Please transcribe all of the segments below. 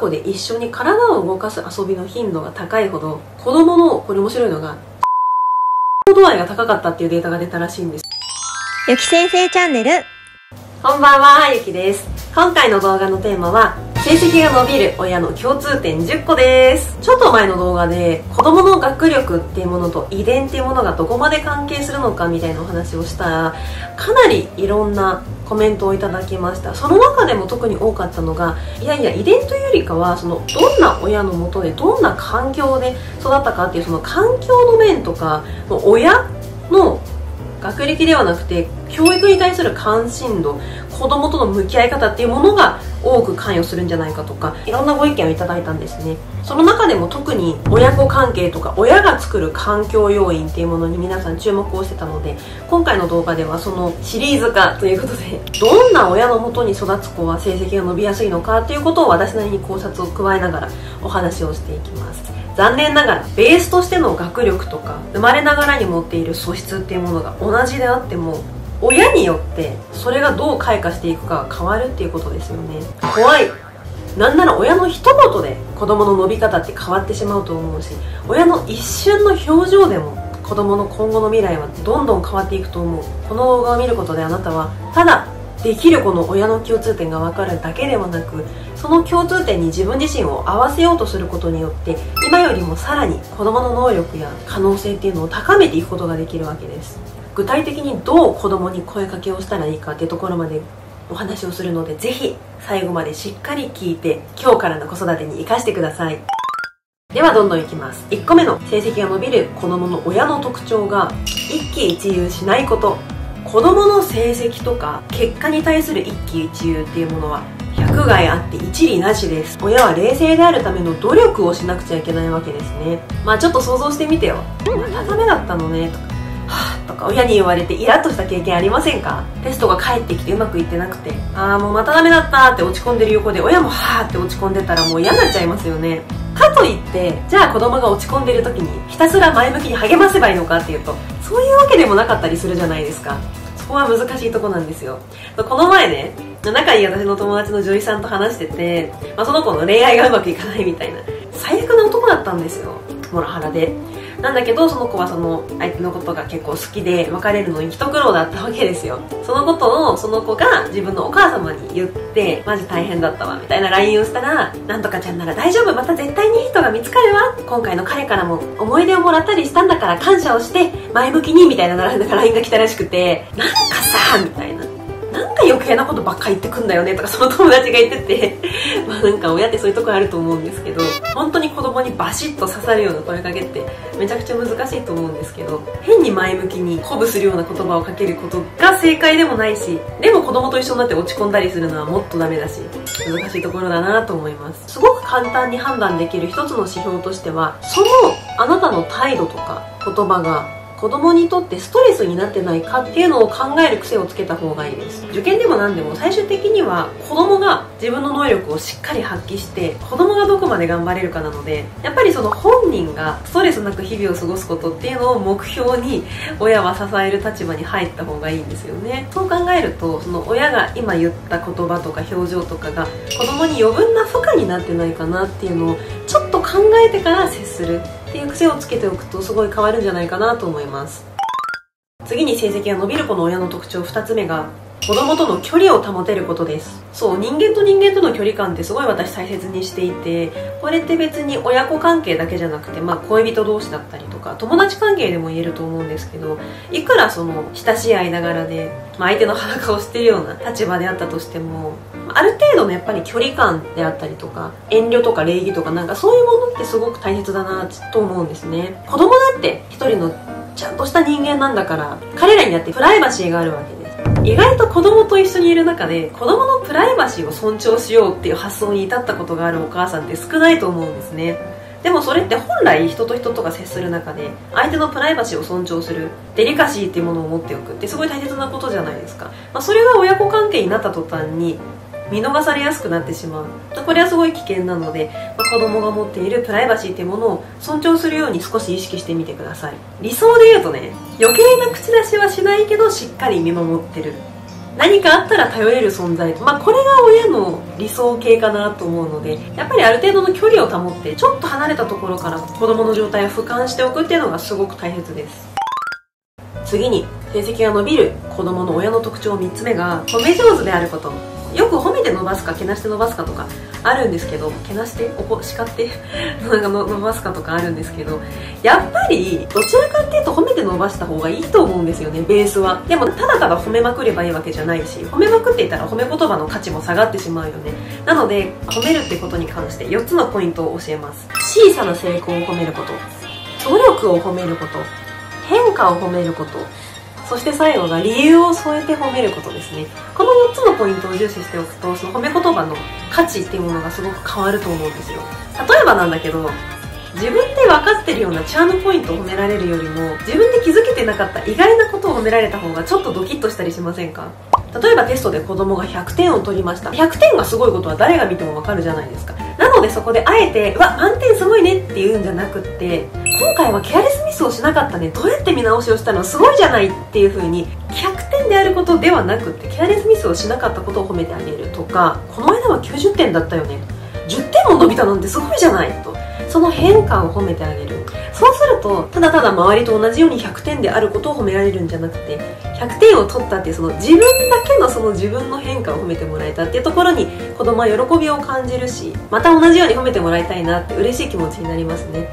子で一緒に体を動かす遊びの頻度が高いほど子供のこれ面白いのが 度合いが高かったっていうデータが出たらしいんです。ゆき先生チャンネル。こんばんはゆきです。今回の動画のテーマは成績が伸びる親の共通点10個です。ちょっと前の動画で子供の学力っていうものと遺伝っていうものがどこまで関係するのかみたいなお話をしたらかなりいろんなコメントをいただきました。その中でも特に多かったのがいやいや遺伝というよりかはそのどんな親のもとでどんな環境で育ったかっていうその環境の面とか親の学歴ではなくて教育に対する関心度子供との向き合い方っていうものが多く関与するんじゃないかとかいろんなご意見をいただいたんですね。その中でも特に親子関係とか親が作る環境要因っていうものに皆さん注目をしてたので今回の動画ではそのシリーズ化ということでどんな親のもとに育つ子は成績が伸びやすいのかっていうことを私なりに考察を加えながらお話をしていきます。残念ながらベースとしての学力とか生まれながらに持っている素質っていうものが同じであっても親によってそれがどう開花していくかが変わるっていうことですよね。怖い。なんなら親の一言で子供の伸び方って変わってしまうと思うし親の一瞬の表情でも子供の今後の未来はどんどん変わっていくと思う。この動画を見ることであなたはただできるこの親の共通点が分かるだけではなくその共通点に自分自身を合わせようとすることによって今よりもさらに子供の能力や可能性っていうのを高めていくことができるわけです。具体的にどう子供に声かけをしたらいいかっていうところまでお話をするのでぜひ最後までしっかり聞いて今日からの子育てに生かしてください。ではどんどんいきます。1個目の成績が伸びる子供の親の特徴が一喜一憂しないこと。子供の成績とか結果に対する一喜一憂っていうものは百害あって一理なしです。親は冷静であるための努力をしなくちゃいけないわけですね。まあちょっと想像してみてよ。またダメだったのね。とかはぁとか親に言われてイラッとした経験ありませんか？テストが返ってきてうまくいってなくて。ああもうまたダメだったって落ち込んでる横で親もはーって落ち込んでたらもう嫌になっちゃいますよね。かといってじゃあ子供が落ち込んでる時にひたすら前向きに励ませばいいのかっていうとそういうわけでもなかったりするじゃないですか。そこは難しいとこなんですよ。この前ね仲いい私の友達の女医さんと話してて、まあ、その子の恋愛がうまくいかないみたいな。最悪な男だったんですよ。モラハラで。なんだけどその子はその相手のことが結構好きで別れるのに一苦労だったわけですよ。そのことをその子が自分のお母様に言ってマジ大変だったわみたいな LINE をしたらなんとかちゃんなら大丈夫また絶対にいい人が見つかるわ。今回の彼からも思い出をもらったりしたんだから感謝をして前向きにみたいな LINE が来たらしくてなんかさみたいな。んか余計なことばっか言ってくんだよねとかその友達が言ってて まあなんか親ってそういうとこあると思うんですけど本当に子供にバシッと刺さるような声かけってめちゃくちゃ難しいと思うんですけど変に前向きに鼓舞するような言葉をかけることが正解でもないしでも子供と一緒になって落ち込んだりするのはもっとダメだし難しいところだなと思います。すごく簡単に判断できる一つの指標としてはそのあなたの態度とか言葉が子供にとってストレスになってないかっていうのを考える癖をつけた方がいいです。受験でも何でも最終的には子供が自分の能力をしっかり発揮して子供がどこまで頑張れるかなのでやっぱりその本人がストレスなく日々を過ごすことっていうのを目標に親は支える立場に入った方がいいんですよね。そう考えるとその親が今言った言葉とか表情とかが子供に余分な負荷になってないかなっていうのをちょっと考えてから接する。っていう癖をつけておくとすごい変わるんじゃないかなと思います次に成績が伸びる子の親の特徴2つ目が子供との距離を保てることですそう人間と人間との距離感ってすごい私大切にしていてこれって別に親子関係だけじゃなくて、まあ、恋人同士だったりとか友達関係でも言えると思うんですけどいくらその親しい間柄で、まあ、相手の裸をしてるような立場であったとしてもある程度のやっぱり距離感であったりとか遠慮とか礼儀とかなんかそういうものってすごく大切だなと思うんですね。子供だって一人のちゃんとした人間なんだから彼らにだってプライバシーがあるわけです。意外と子供と一緒にいる中で子供のプライバシーを尊重しようっていう発想に至ったことがあるお母さんって少ないと思うんですね。でもそれって本来人と人とが接する中で相手のプライバシーを尊重するデリカシーっていうものを持っておくってすごい大切なことじゃないですか、まあ、それが親子関係になった途端に見逃されやすくなってしまう。これはすごい危険なので、まあ、子供が持っているプライバシーっていうものを尊重するように少し意識してみてください。理想で言うとね余計な口出しはしないけどしっかり見守ってる。何かあったら頼れる存在。まあこれが親の理想形かなと思うのでやっぱりある程度の距離を保ってちょっと離れたところから子供の状態を俯瞰しておくっていうのがすごく大切です。次に成績が伸びる子供の親の特徴3つ目が褒め上手であること。よく褒めて伸ばすかけなして伸ばすかとかあるんですけどけなしておこ叱って なんか伸ばすかとかあるんですけどやっぱりどちらかっていうと褒めて伸ばした方がいいと思うんですよねベースは。でもただただ褒めまくればいいわけじゃないし褒めまくっていたら褒め言葉の価値も下がってしまうよね。なので褒めるってことに関して4つのポイントを教えます。小さな成功を褒めること。努力を褒めること。変化を褒めること。そして最後が理由を添えて褒めることですね。この4つのポイントを重視しておくとその褒め言葉の価値っていうものがすごく変わると思うんですよ。例えばなんだけど自分で分かってるようなチャームポイントを褒められるよりも自分で気づけてなかった意外なことを褒められた方がちょっとドキッとしたりしませんか？例えばテストで子供が100点を取りました。100点がすごいことは誰が見てもわかるじゃないですか。なのでそこであえて「うわ満点すごいね」って言うんじゃなくって今回はケアレスミスをしなかったねどうやって見直しをしたのすごいじゃないっていう風に100点であることではなくってケアレスミスをしなかったことを褒めてあげるとかこの間は90点だったよね10点も伸びたなんてすごいじゃないと。その変化を褒めてあげる。そうするとただただ周りと同じように100点であることを褒められるんじゃなくて100点を取ったっていうその自分だけのその自分の変化を褒めてもらえたっていうところに子供は喜びを感じるしまた同じように褒めてもらいたいなって嬉しい気持ちになりますね。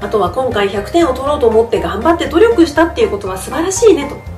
あとは今回100点を取ろうと思って頑張って努力したっていうことは素晴らしいねと。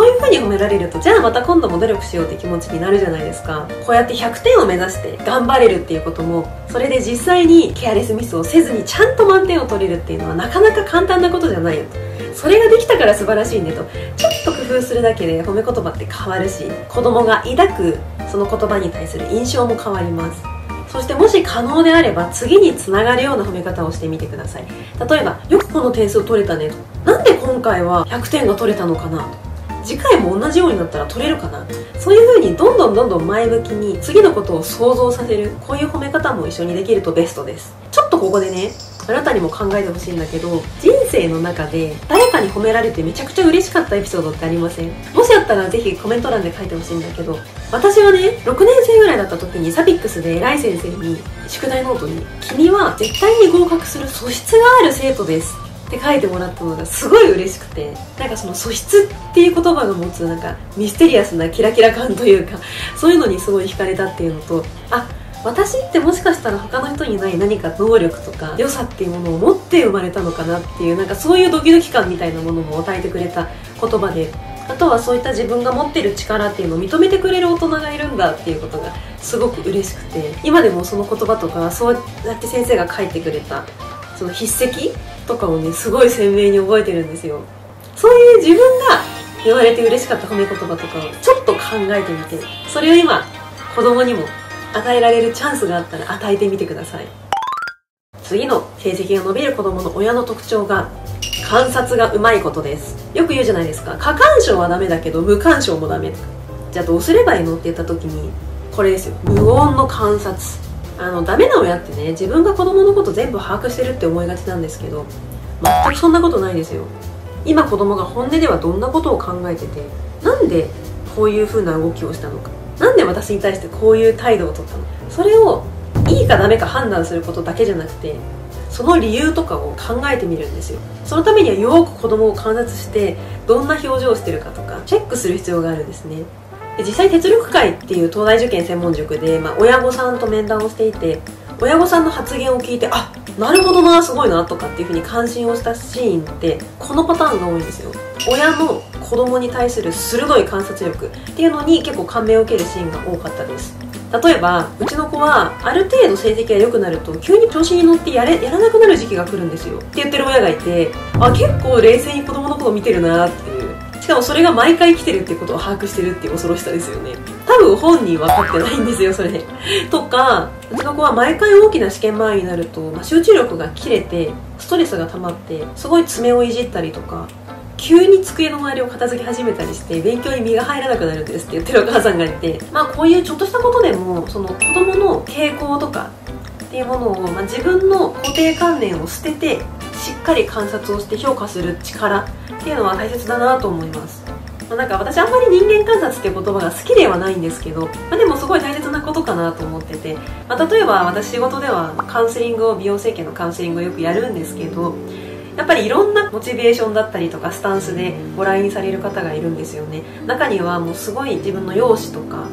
そういう風に褒められるとじゃあまた今度も努力しようって気持ちになるじゃないですか。こうやって100点を目指して頑張れるっていうこともそれで実際にケアレスミスをせずにちゃんと満点を取れるっていうのはなかなか簡単なことじゃないよと。それができたから素晴らしいねと。ちょっと工夫するだけで褒め言葉って変わるし子供が抱くその言葉に対する印象も変わります。そしてもし可能であれば次につながるような褒め方をしてみてください。例えばよくこの点数取れたねと。なんで今回は100点が取れたのかなと。次回も同じようになったら取れるかな。そういう風にどんどんどんどん前向きに次のことを想像させる。こういう褒め方も一緒にできるとベストです。ちょっとここでねあなたにも考えてほしいんだけど人生の中で誰かに褒められてめちゃくちゃ嬉しかったエピソードってありません？もしあったらぜひコメント欄で書いてほしいんだけど私はね6年生ぐらいだった時にサピックスで偉い先生に宿題ノートに「君は絶対に合格する素質がある生徒です」って書いてもらったのがすごい嬉しくてなんかその素質っていう言葉が持つなんかミステリアスなキラキラ感というかそういうのにすごい惹かれたっていうのとあ私ってもしかしたら他の人にない何か能力とか良さっていうものを持って生まれたのかなっていうなんかそういうドキドキ感みたいなものも与えてくれた言葉であとはそういった自分が持ってる力っていうのを認めてくれる大人がいるんだっていうことがすごく嬉しくて今でもその言葉とかそうやって先生が書いてくれたその筆跡とかをねすごい鮮明に覚えてるんですよ。そういう自分が言われて嬉しかった褒め言葉とかをちょっと考えてみてそれを今子供にも与えられるチャンスがあったら与えてみてください。次の成績が伸びる子供の親の特徴が観察がうまいことです。よく言うじゃないですか。過干渉はダメだけど無干渉もダメ。じゃあどうすればいいの？って言った時にこれですよ。無音の観察。あのダメな親ってね自分が子供のこと全部把握してるって思いがちなんですけど全くそんなことないですよ。今子供が本音ではどんなことを考えててなんでこういう風な動きをしたのか。なんで私に対してこういう態度をとったのそれをいいかダメか判断することだけじゃなくてその理由とかを考えてみるんですよ。そのためにはよく子供を観察してどんな表情をしてるかとかチェックする必要があるんですね。で実際鉄力会っていう東大受験専門塾で、まあ、親御さんと面談をしていて親御さんの発言を聞いてあなるほどなすごいなとかっていうふうに関心をしたシーンってこのパターンが多いんですよ。親の子供に対する鋭い観察力っていうのに結構感銘を受けるシーンが多かったです。例えばうちの子はある程度成績が良くなると急に調子に乗ってやれやらなくなる時期が来るんですよ。って言ってる親がいてあ結構冷静に子供のこと見てるなっていう。しかもそれが毎回来てるってことを把握してるっていう恐ろしさですよね。多分本人分かってないんですよそれ。とかうちの子は毎回大きな試験前になると、まあ、集中力が切れてストレスが溜まってすごい爪をいじったりとか急に机の周りを片付け始めたりして勉強に身が入らなくなるんですって言ってるお母さんがいて。まあこういうちょっとしたことでもその子供の傾向とかっていうものを、まあ、自分の固定観念を捨ててしっかり観察をして評価する力っていうのは大切だなと思います。ま、なんか私あんまり人間観察っていう言葉が好きではないんですけど、まあ、でもすごい大切なことかなと思ってて、まあ、例えば私仕事ではカウンセリングを美容整形のカウンセリングをよくやるんですけどやっぱりいろんなモチベーションだったりとかスタンスでご来院される方がいるんですよね。中にはもうすごい自分の容姿とか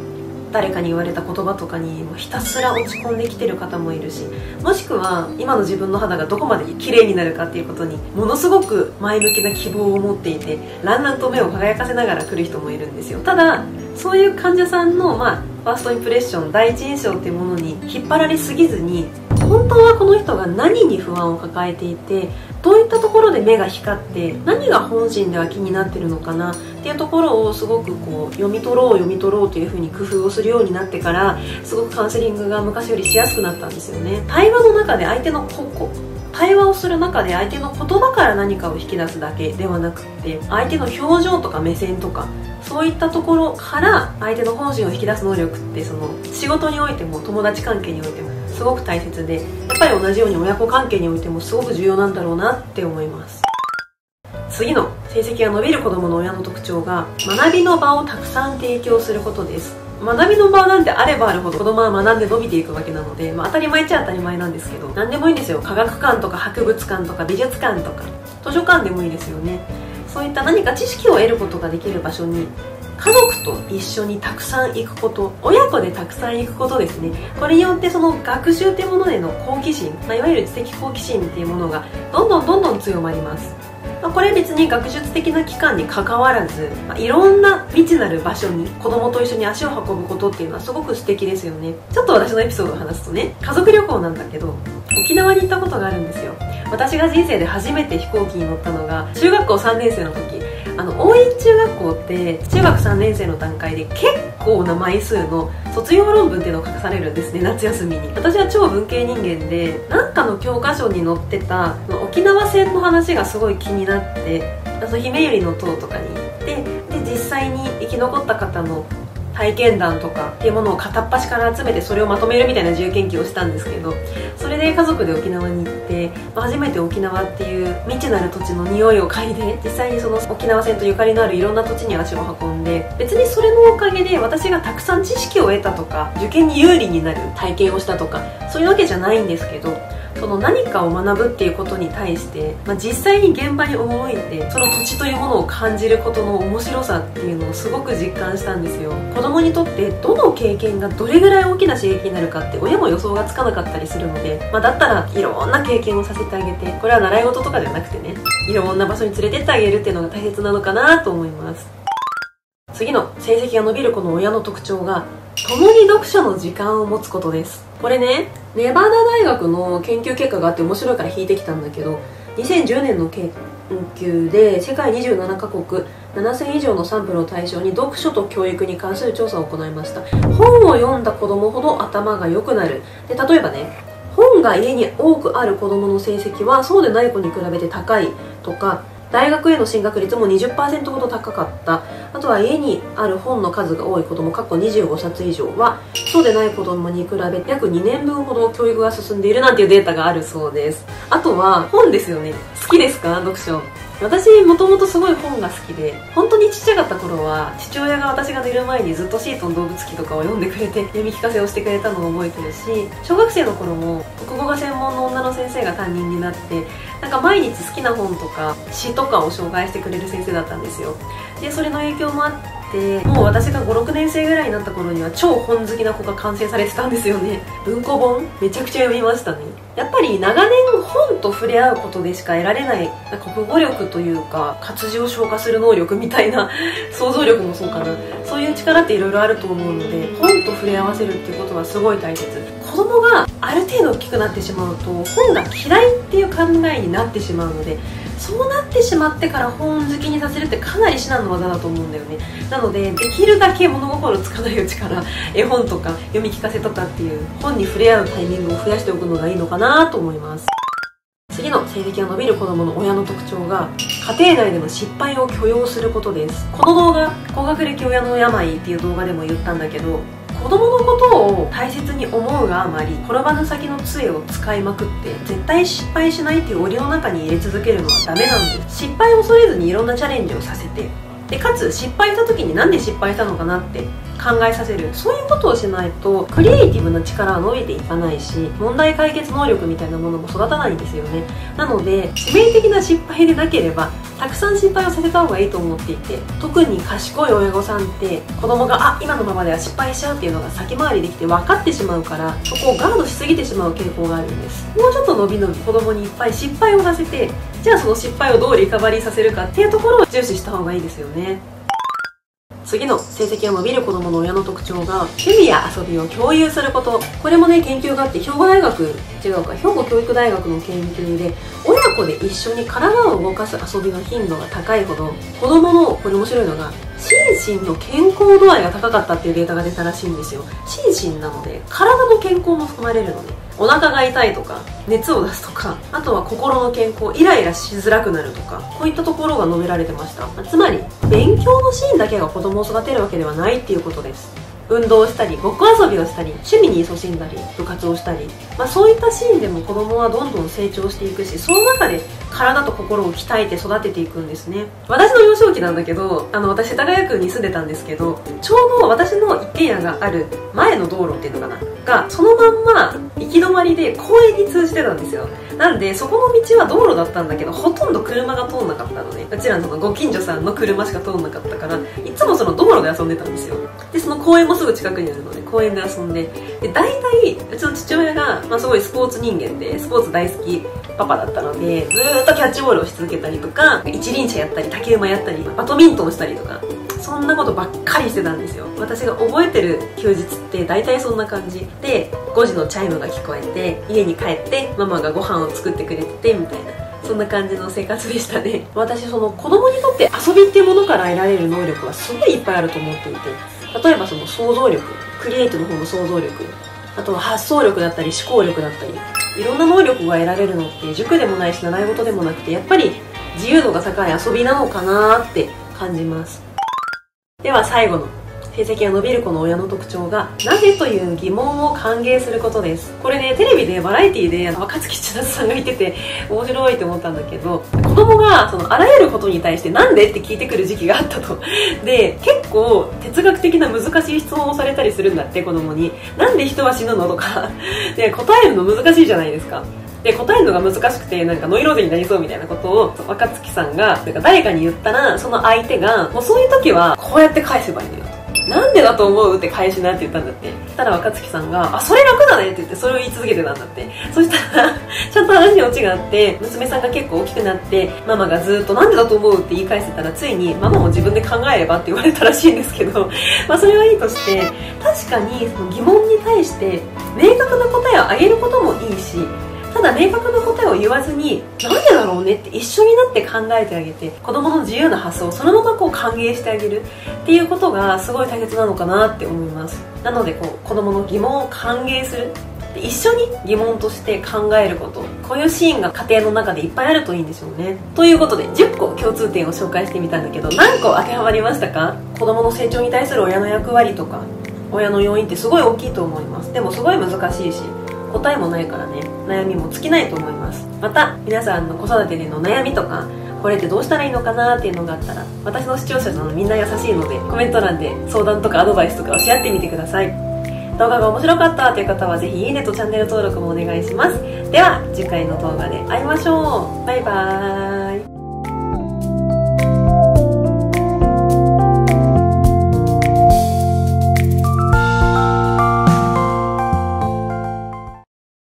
誰かに言われた言葉とかにもひたすら落ち込んできてる方もいるしもしくは今の自分の肌がどこまで綺麗になるかっていうことにものすごく前向きな希望を持っていてランランと目を輝かせながら来る人もいるんですよ。ただそういう患者さんの、まあ、ファーストインプレッション第一印象っていうものに引っ張られすぎずに本当はこの人が何に不安を抱えていてどういったところで目が光って何が本心では気になってるのかなっていうところをすごくこう読み取ろう読み取ろうというふうに工夫をするようになってからすごくカウンセリングが昔よりしやすくなったんですよね。対話の中で相手のここ対話をする中で相手の言葉から何かを引き出すだけではなくって相手の表情とか目線とかそういったところから相手の本心を引き出す能力ってその仕事においても友達関係においてもすごく大切でやっぱり同じように親子関係においてもすごく重要なんだろうなって思います。次の成績が伸びる子どもの親の特徴が学びの場をたくさん提供することです。学びの場なんてあればあるほど子供は学んで伸びていくわけなので、まあ、当たり前っちゃ当たり前なんですけど何でもいいんですよ。科学館とか博物館とか美術館とか図書館でもいいですよね。そういった何か知識を得ることができる場所に家族と一緒にたくさん行くこと親子でたくさん行くことですね。これによってその学習っていうものへの好奇心、まあ、いわゆる知的好奇心っていうものがどんどんどんどん強まります。まあ、これ別に学術的な機関にかかわらず、まあ、いろんな未知なる場所に子供と一緒に足を運ぶことっていうのはすごく素敵ですよね。ちょっと私のエピソードを話すとね家族旅行なんだけど沖縄に行ったことがあるんですよ。私が人生で初めて飛行機に乗ったのが中学校3年生の時。あの大院中学校って中学3年生の段階で結構な枚数の卒業論文っていうのを書かされるんですね夏休みに。私は超文系人間で何かの教科書に載ってた沖縄戦の話がすごい気になってひめゆりの塔とかに行ってで実際に生き残った方の体験談とかっていうものを片っ端から集めてそれをまとめるみたいな自由研究をしたんですけどそれで家族で沖縄に行って、ま、初めて沖縄っていう未知なる土地の匂いを嗅いで実際にその沖縄戦とゆかりのあるいろんな土地に足を運んで別にそれのおかげで私がたくさん知識を得たとか受験に有利になる体験をしたとかそういうわけじゃないんですけどその何かを学ぶっていうことに対して、まあ、実際に現場に赴いてその土地というものを感じることの面白さっていうのをすごく実感したんですよ。子供にとってどの経験がどれぐらい大きな刺激になるかって親も予想がつかなかったりするので、まあ、だったらいろんな経験をさせてあげてこれは習い事とかじゃなくてねいろんな場所に連れてってあげるっていうのが大切なのかなと思います。次の成績が伸びる子の親の特徴が共に読書の時間を持つことです。これねネバダ大学の研究結果があって面白いから引いてきたんだけど2010年の研究で世界27カ国7000以上のサンプルを対象に読書と教育に関する調査を行いました。本を読んだ子供ほど頭が良くなる。で例えばね本が家に多くある子供の成績はそうでない子に比べて高いとか大学への進学率も20%ほど高かった。あとは家にある本の数が多い子供過去25冊以上はそうでない子供に比べて約2年分ほど教育が進んでいるなんていうデータがあるそうです。あとは本ですよね。好きですか？読書。私もともとすごい本が好きで本当にちっちゃかった頃は父親が私が寝る前にずっとシートン動物記とかを読んでくれて読み聞かせをしてくれたのを覚えてるし小学生の頃も国語が専門の女の先生が担任になってなんか毎日好きな本とか詩とかを紹介してくれる先生だったんですよ。でそれの影響もあってもう私が56年生ぐらいになった頃には超本好きな子が完成されてたんですよね。文庫本？めちゃくちゃ読みましたね。やっぱり長年本と触れ合うことでしか得られない国語力というか活字を消化する能力みたいな想像力もそうかな。そういう力っていろいろあると思うので本と触れ合わせるっていうことはすごい大切。子供がある程度大きくなってしまうと本が嫌いっていう考えになってしまうのでそうなってしまってから本好きにさせるってかなり至難の技だと思うんだよね。なのでできるだけ物心つかないうちから 絵本とか読み聞かせとかっていう本に触れ合うタイミングを増やしておくのがいいのかなと思います。次の成績が伸びる子供の親の特徴が家庭内での失敗を許容することです。この動画高学歴親の病っていう動画でも言ったんだけど子供のことを大切に思うがあまり転ばぬ先の杖を使いまくって絶対失敗しないっていう檻の中に入れ続けるのはダメなんです。失敗を恐れずにいろんなチャレンジをさせて。でかつ失敗した時に何で失敗したのかなって考えさせる。そういうことをしないとクリエイティブな力は伸びていかないし問題解決能力みたいなものも育たないんですよね。なので致命的な失敗でなければたくさん失敗をさせた方がいいと思っていて特に賢い親御さんって子供があ今のままでは失敗しちゃうっていうのが先回りできて分かってしまうからそこをガードしすぎてしまう傾向があるんです。もうちょっと伸び伸び子供にいっぱい失敗をさせてじゃあその失敗をどうリカバリーさせるかっていうところを重視した方がいいですよね。次の成績が伸びる子供の親の特徴が趣味や遊びを共有すること。これもね研究があって兵庫大学違うか兵庫教育大学の研究で親子で一緒に体を動かす遊びの頻度が高いほど子供のこれ面白いのが心身の健康度合いが高かったっていうデータが出たらしいんですよ心身なので体の健康も含まれるのでお腹が痛いとか熱を出すとかあとは心の健康イライラしづらくなるとかこういったところが述べられてました。つまり勉強のシーンだけが子供を育てるわけではないっていうことです。運動したりごっこ遊びをしたり趣味に勤しんだり部活をしたり、まあ、そういったシーンでも子供はどんどん成長していくしその中で体と心を鍛えて育てていくんですね。私の幼少期なんだけどあの私世田谷区に住んでたんですけどちょうど私の一軒家がある前の道路っていうのかな？がそのまんま行き止まりで公園に通じてたんですよ。なんでそこの道は道路だったんだけどほとんど車が通んなかったのね。うちらのご近所さんの車しか通んなかったからいつもその道路で遊んでたんですよ。でその公園もすぐ近くにあるので公園で遊んで。で大体うちの父親が、まあ、すごいスポーツ人間でスポーツ大好きパパだったのでずっとキャッチボールをし続けたりとか一輪車やったり竹馬やったりバドミントンしたりとかそんなことばっかりしてたんですよ。私が覚えてる休日って大体そんな感じ。で5時のチャイムが聞こえて家に帰ってママがご飯を作ってくれててみたいな。そんな感じの生活でしたね。私その子供にとって遊びっていうものから得られる能力はすごいいっぱいあると思っていて例えばその想像力クリエイトの方の想像力あとは発想力だったり思考力だったりいろんな能力が得られるのって塾でもないし習い事でもなくてやっぱり自由度が高い遊びなのかなって感じます。では最後の成績が伸びる子の親の特徴がなぜという疑問を歓迎することです。これねテレビでバラエティで若槻千夏さんが言ってて面白いと思ったんだけど子供がそのあらゆることに対してなんでって聞いてくる時期があったと。で結構哲学的な難しい質問をされたりするんだって子供に。なんで人は死ぬのとか。で答えるの難しいじゃないですか。で答えるのが難しくてなんかノイローゼになりそうみたいなことを若槻さんが誰かに言ったらその相手がもうそういう時はこうやって返せばいいんだよなんでだと思うって返しなって言ったんだってたら若槻さんが「あそれ楽だね」って言ってそれを言い続けてたんだってそしたら ちゃんと話にオチがあって娘さんが結構大きくなってママがずっと「なんでだと思う?」って言い返してたらついに「ママも自分で考えれば」って言われたらしいんですけど まあそれはいいとして確かにその疑問に対して明確な答えをあげることもいいしただ明確な答えを言わずになんでだろうね？って一緒になって考えてあげて子供の自由な発想をそのままこう歓迎してあげる。っていうことがすごい大切なのかなって思います。なのでこう子供の疑問を歓迎する。一緒に疑問として考えること。こういうシーンが家庭の中でいっぱいあるといいんでしょうね。ということで10個共通点を紹介してみたんだけど何個当てはまりましたか？子供の成長に対する親の役割とか親の要因ってすごい大きいと思います。でもすごい難しいし答えもないからね。悩みも尽きないと思います。また皆さんの子育てでの悩みとかこれってどうしたらいいのかなっていうのがあったら私の視聴者さんみんな優しいのでコメント欄で相談とかアドバイスとかをし合ってみてください。動画が面白かったという方はぜひいいねとチャンネル登録もお願いします。では次回の動画で会いましょう。バイバーイ。